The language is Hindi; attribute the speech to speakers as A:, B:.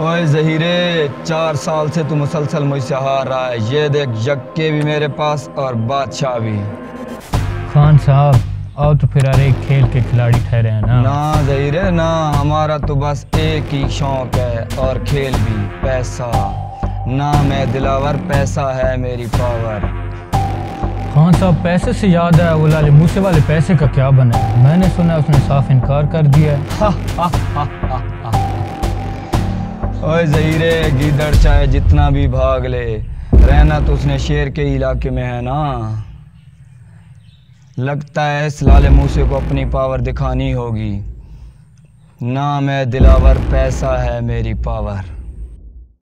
A: ओए जहीरे चार साल से तू मुसलसल मुझसे हार रहा है ये देख यक्के भी मेरे पास और बादशाह भी।
B: खान साहब आओ तो फिर अरे खेल के खिलाड़ी ठहरे हैं ना।
A: ना जहीरे ना हमारा तो बस एक ही शौक है और खेल भी पैसा। ना मैं दिलावर पैसा है मेरी पावर।
B: खान साहब पैसे से याद है वो लाले मूसे वाले पैसे का क्या बना? मैंने सुना उसने साफ़ इनकार कर दिया है।
A: ओए जहीरे, गिदड़ चाहे जितना भी भाग ले, रहना तो उसने शेर के इलाके में है ना? लगता है इस लाले मूसे को अपनी पावर दिखानी होगी। ना मैं दिलावर, पैसा है मेरी पावर।